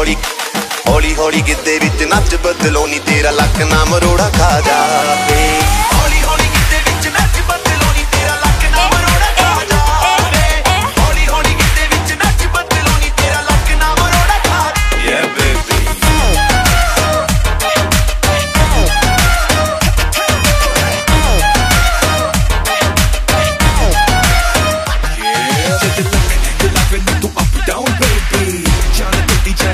ਹੌਲੀ ਹੌਲੀ ਹੌਲੀ ਗਿੱਦੇ ਵਿੱਚ ਨੱਚ ਬਦਲੋ ਨੀ ਤੇਰਾ ਲੱਕ ਨਾ ਮਰੋੜਾ ਖਾ ਜਾ।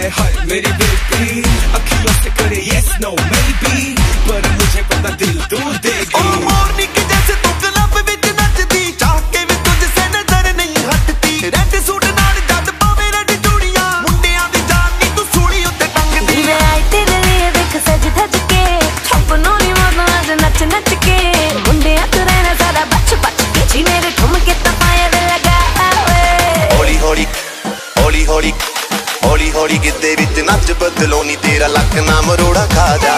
ਦਿੱਤੀ ਜਾਏ ਹਾਏ ਮੇਰੀ ਬੇਬੀ ਅੱਖੀਆਂ ਸੇ ਕਰੇ ਯੈਸ ਨੋ ਮੇਬੀ ਪਰ ਮੁਝੇ ਪਤਾ ਦਿਲ ਤੂੰ ਦੇਗੀ ਉਹ ਮੋਰਨੀ ਕੇ ਜੈਸੇ ਤੂੰ ਕਲੱਬ ਵਿੱਚ ਨੱਚਦੀ ਚਾਹ ਕੇ ਵੀ ਤੁਝ ਸੇ ਨਜ਼ਰ ਨਹੀਂ ਹਟਦੀ ਰੈੱਡ ਸੂਟ ਨਾਲ ਜੱਟ ਪਾਵੇਂ ਰੈੱਡ ਚੂੜੀਆਂ ਮੁੰਡਿਆਂ ਦੀ ਜਾਨ ਨੀ ਤੂੰ ਸੂਲੀ ਉੱਤੇ ਟੰਗਦੀ ਵੇ ਆਈ ਤੇਰੇ ਲਈ ਵੇਖ ਸਜ ਧਜ ਕੇ ਛੱਪਨੋਂ ਨੀ ਮਰਨਾ ਅੱਜ ਨੱਚ ਨੱਚ ਕੇ ਮੁੰਡਿਆਂ ਤੋਂ ਰਹਿਣਾ ਸਾਰਾ ਬੱਚ ਬੱਚ ਕੇ ਜੀ ਮੇਰੇ ਠੁਮਕੇ ਤਾਂ ਪਾਏ ਵੇ ਲਗਾ ਓਏ ਹੌਲੀ ਹੌਲੀ ਹੌਲੀ ਹੌਲੀ ਹੌਲੀ ਹੌਲੀ ਗਿੱਧੇ ਵਿੱਚ ਨੱਚ ਬਦਲੋ ਨੀ ਤੇਰਾ ਲੱਕ ਨਾ ਮਰੋੜਾ ਖਾ ਜਾ।